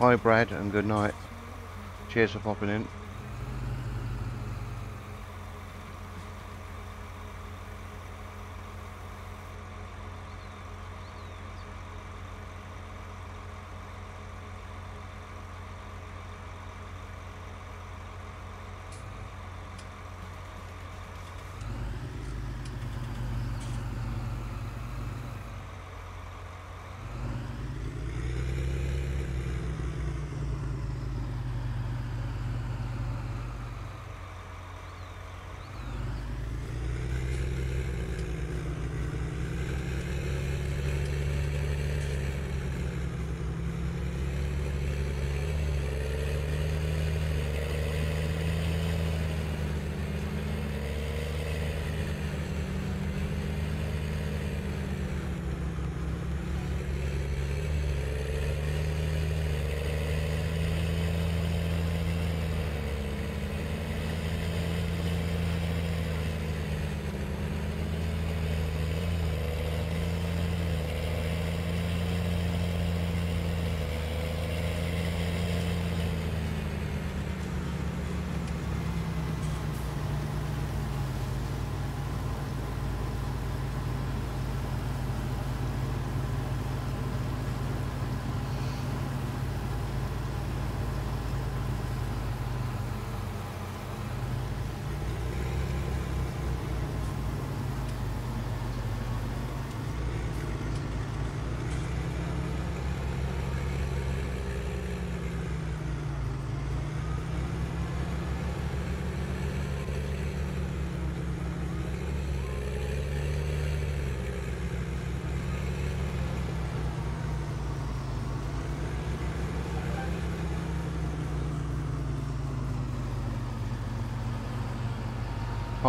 Hi Brad and good night. Cheers for popping in.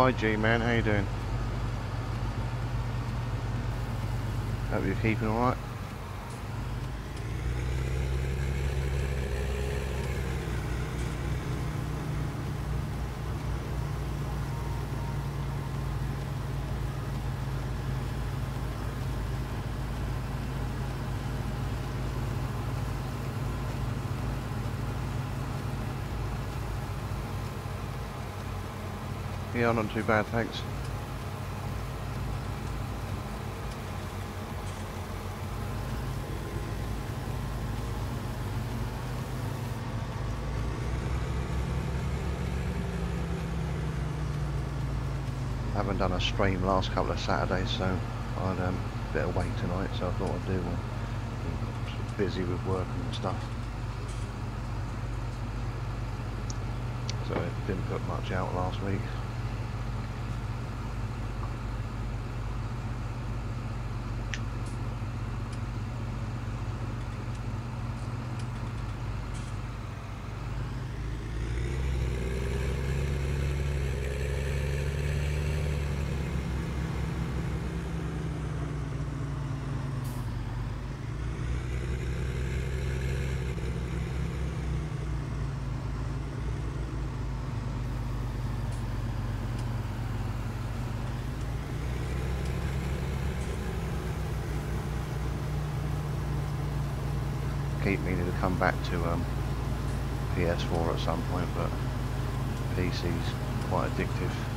Hi G-Man, how you doing? Hope you're keeping alright. Yeah, not too bad, thanks. haven't done a stream last couple of Saturdays, so I had um, a bit of wait tonight, so I thought I'd do one. Busy with work and stuff. So I didn't put much out last week. keep meaning to come back to um, PS4 at some point, but PC's quite addictive.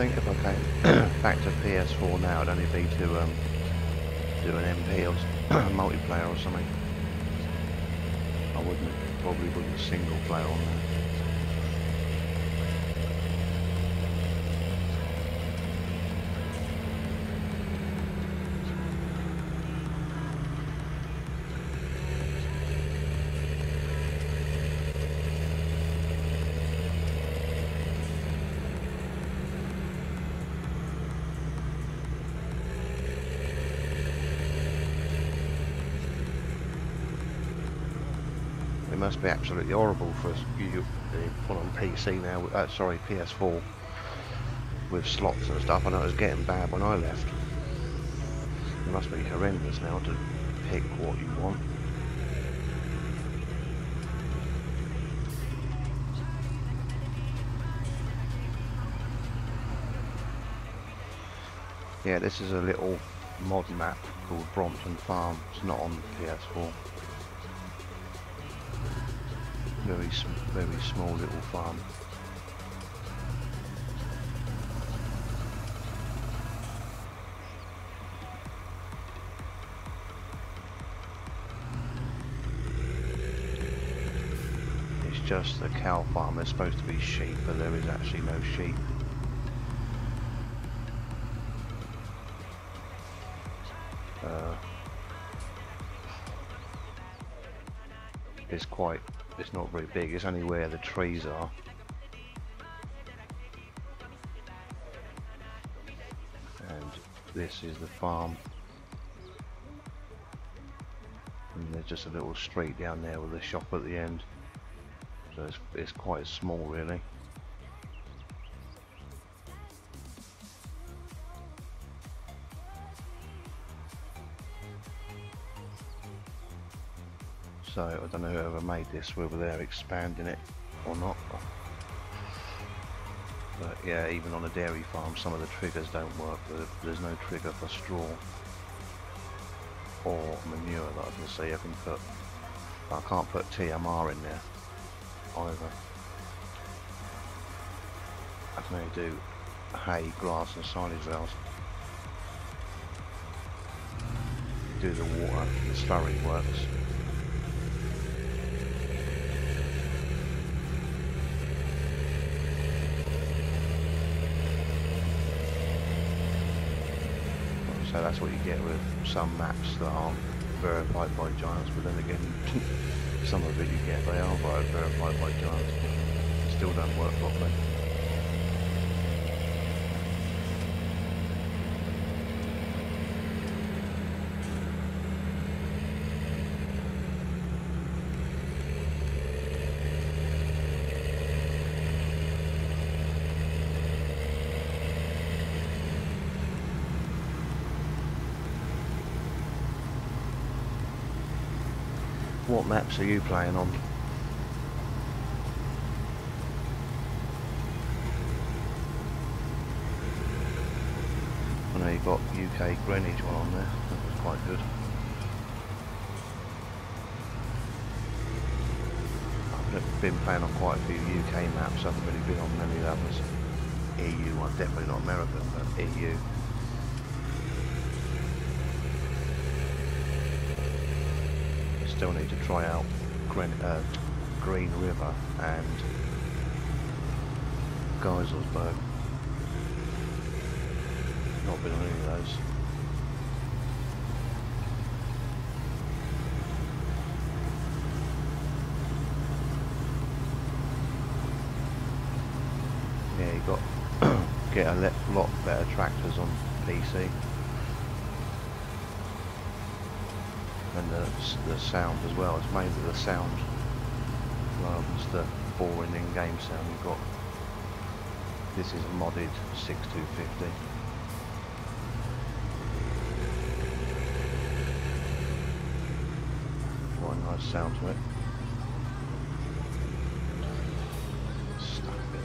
Think if I came back to PS4 now, it'd only be to um, do an MP or multiplayer or something. I wouldn't, probably wouldn't single player on there. It must be absolutely horrible for you, the one on PC now, uh, sorry, PS4, with slots and stuff. I know it was getting bad when I left. It must be horrendous now to pick what you want. Yeah, this is a little mod map called Brompton Farm. It's not on PS4. Very, very small little farm. It's just a cow farm. There's supposed to be sheep, but there is actually no sheep. Uh, quite, it's not very big. It's only where the trees are. And this is the farm. And there's just a little street down there with a shop at the end. So it's, it's quite small really. This, whether they're expanding it or not. But yeah, even on a dairy farm, some of the triggers don't work. There's no trigger for straw or manure that I can see. I can put, I can't put TMR in there either. I can only do hay, grass, and silage rails. Do the water, the slurry works. So that's what you get with some maps that aren't verified by Giants, but then again, some of it you get they are verified by Giants, but still don't work properly. What maps are you playing on? I know you've got UK Greenwich one on there. That was quite good. I've been playing on quite a few UK maps. I haven't really been on many others. EU one, definitely not American, but EU. Still need to try out uh, Green River and Geiselsberg. Not been on any of those. Yeah, you got get a lot better tractors on PC. And the, sound as well. It's mainly the sound rather than the boring in-game sound you've got. This is modded 6250. Quite nice sound to it. Stuck a bit.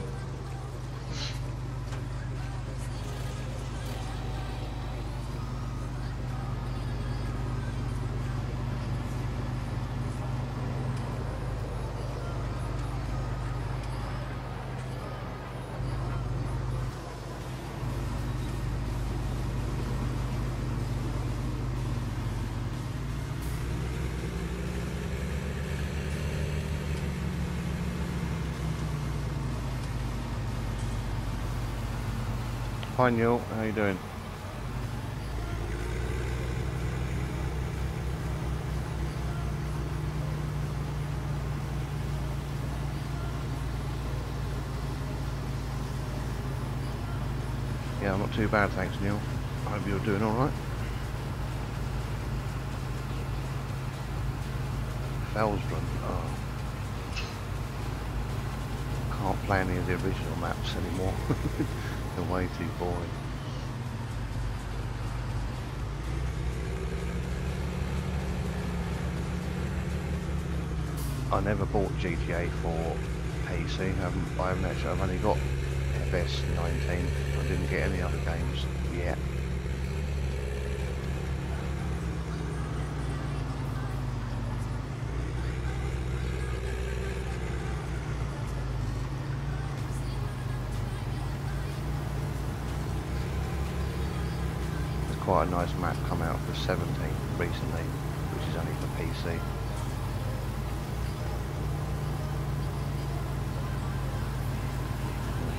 Hi Neil, how you doing? Yeah, I'm not too bad, thanks Neil. I hope you're doing alright. Felsbrunn, oh. Can't play any of the original maps anymore. They're way too boring. I never bought GTA for PC. I haven't, I haven't actually. I've only got FS 19. I didn't get any other games yet. There's quite a nice map come out for 17 recently, which is only for PC.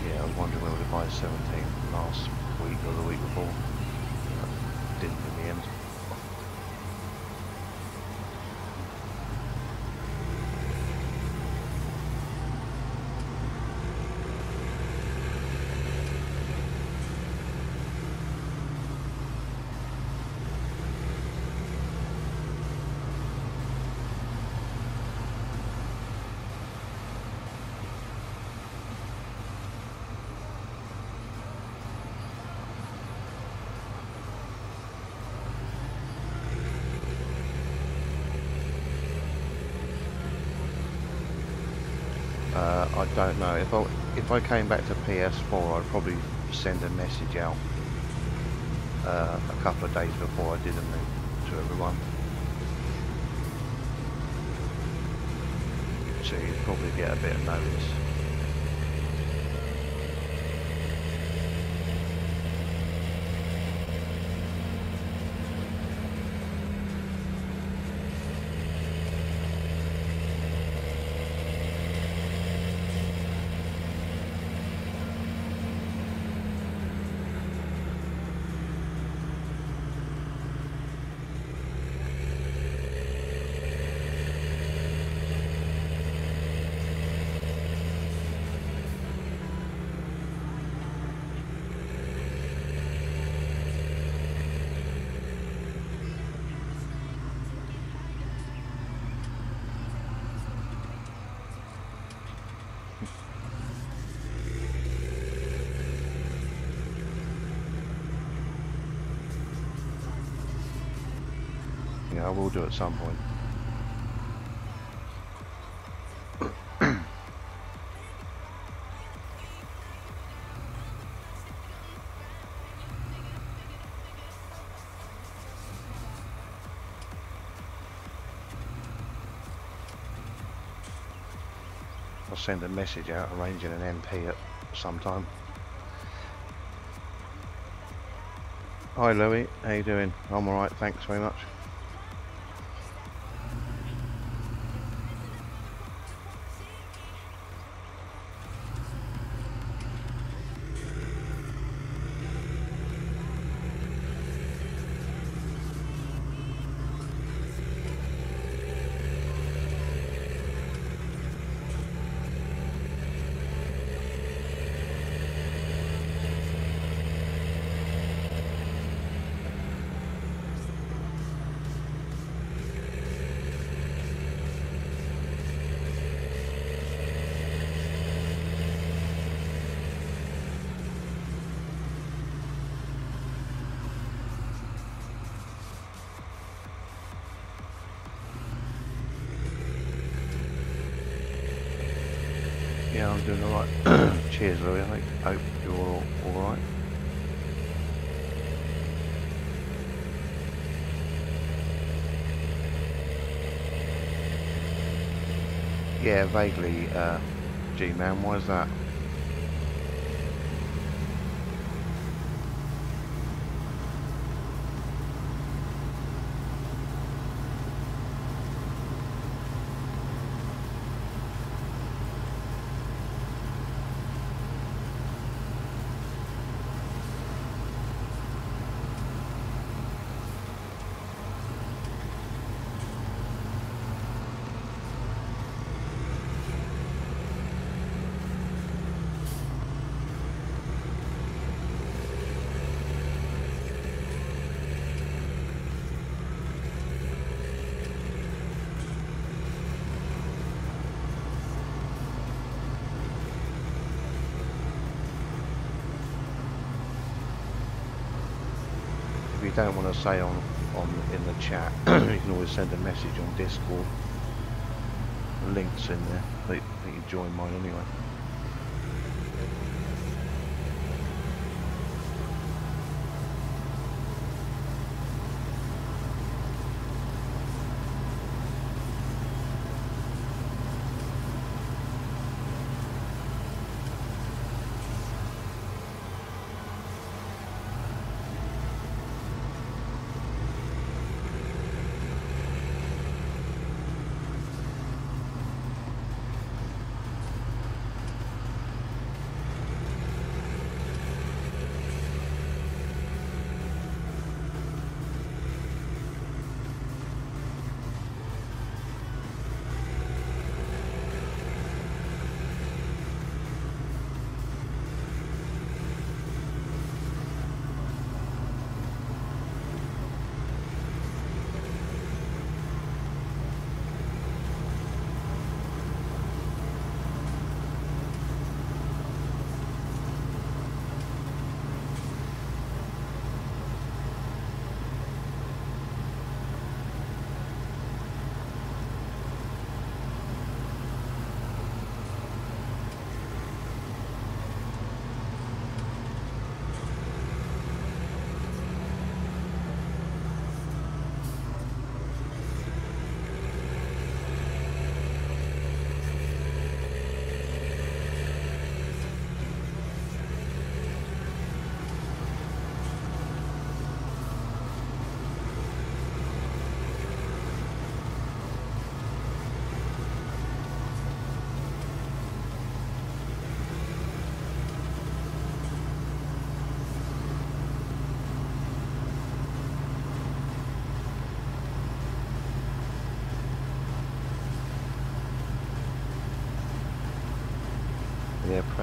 Yeah, I was wondering whether to buy 17 last week or the week before. But didn't in the end. Uh, I don't know. If I if I came back to PS4, I'd probably send a message out uh, a couple of days before I did them to everyone. So you'd probably get a bit of notice. Yeah, I will do at some point. I'll send a message out arranging an MP at some time. Hi Louis, how you doing? I'm alright, thanks very much. Vaguely, uh, G-Man, why is that? you don't want to say on on in the chat, you can always send a message on Discord. The links in there. I think you can join mine anyway.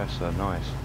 Press are nice.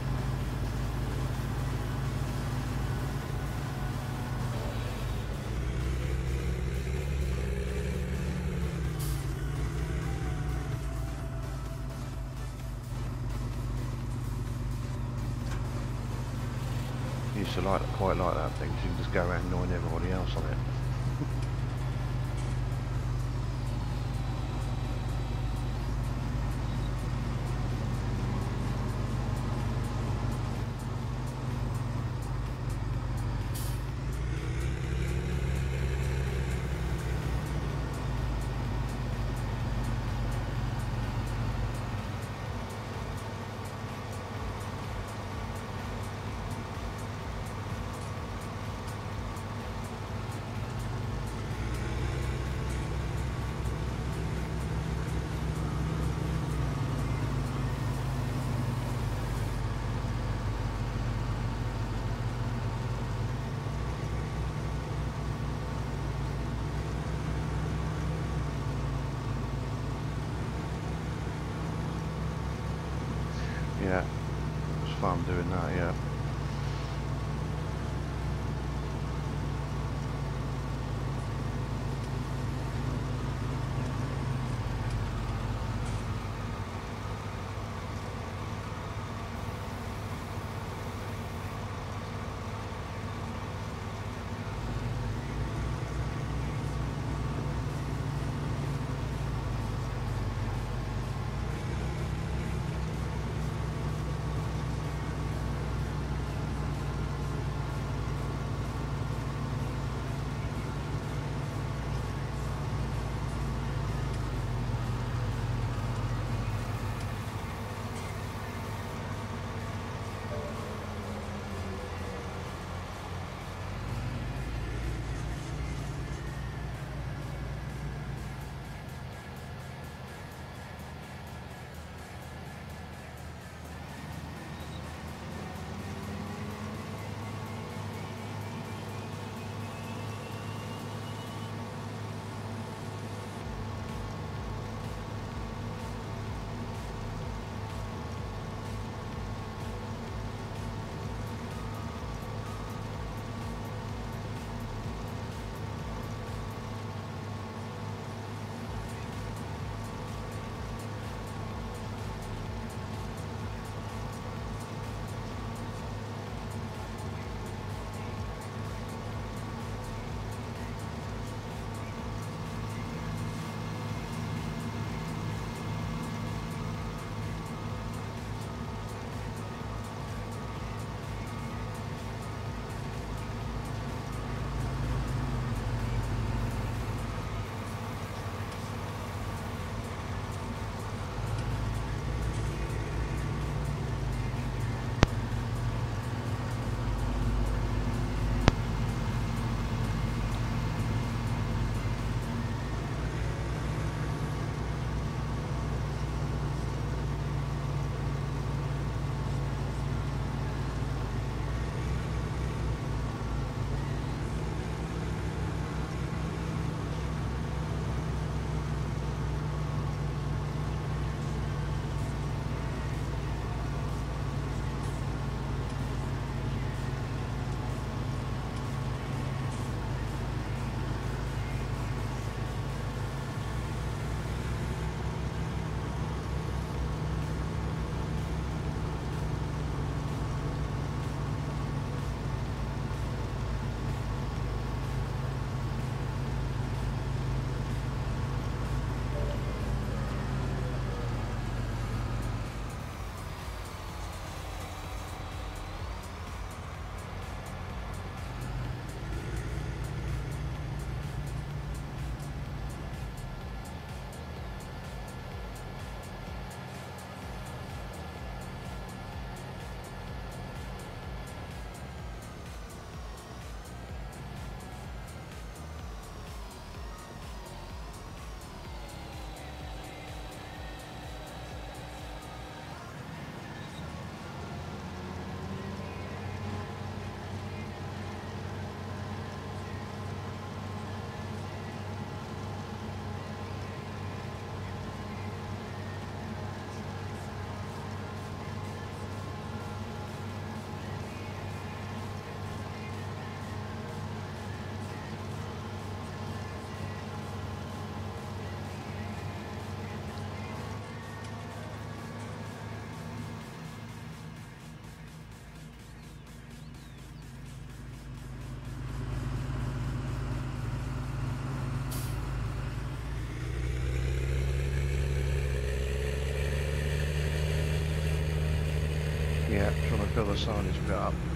The silage pit up.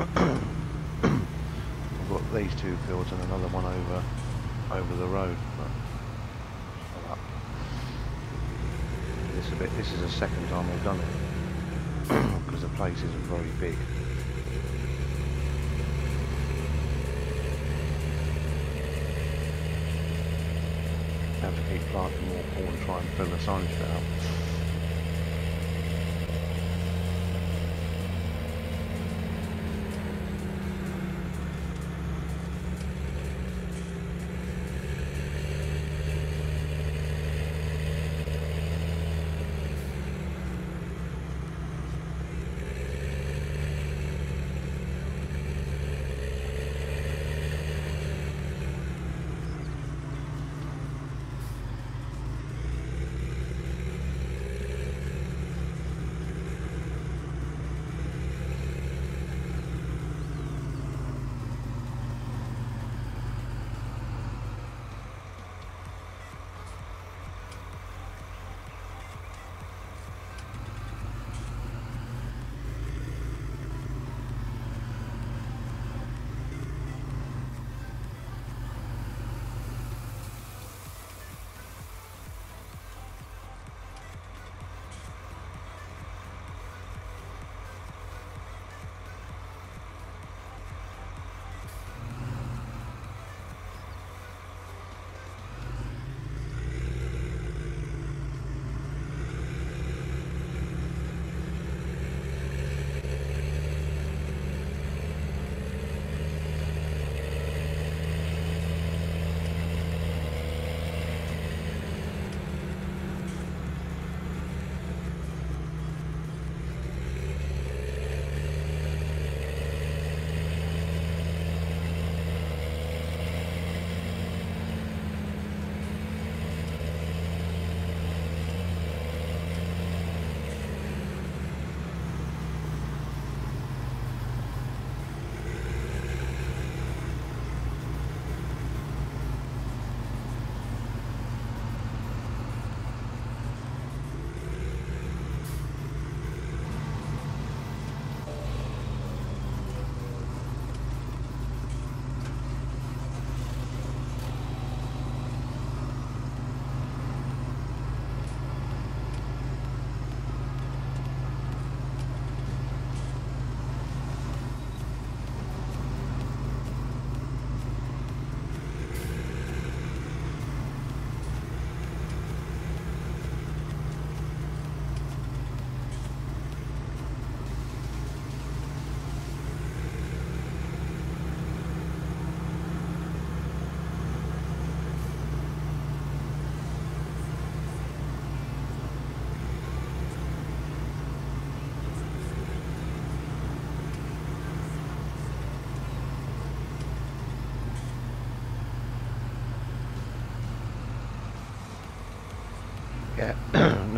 I've got these two fields and another one over over the road. But this a bit. This is the second time I've done it because the place isn't very big. Have to keep planting more corn, try and fill the silage pit up.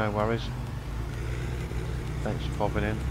No worries. Thanks for popping in.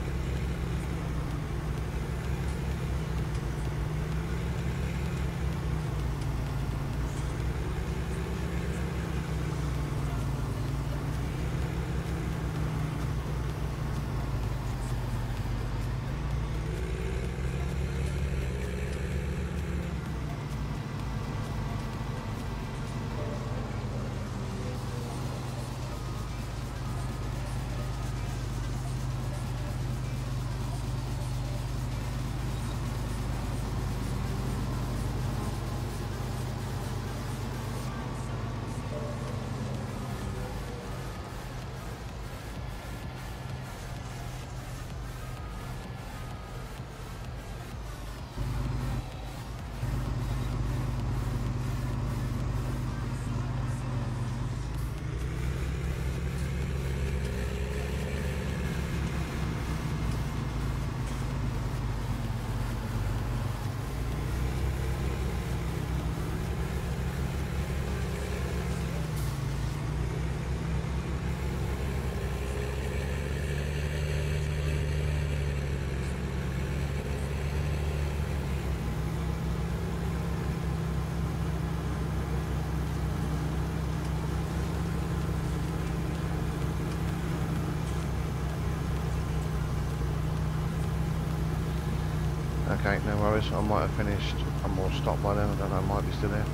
Harris. I might have finished. I'm more stopped by then. I don't know. I might be still there.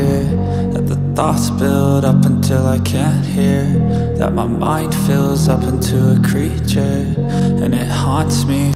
fear that the thoughts build up until I can't hear. That my mind fills up into a creature And it haunts me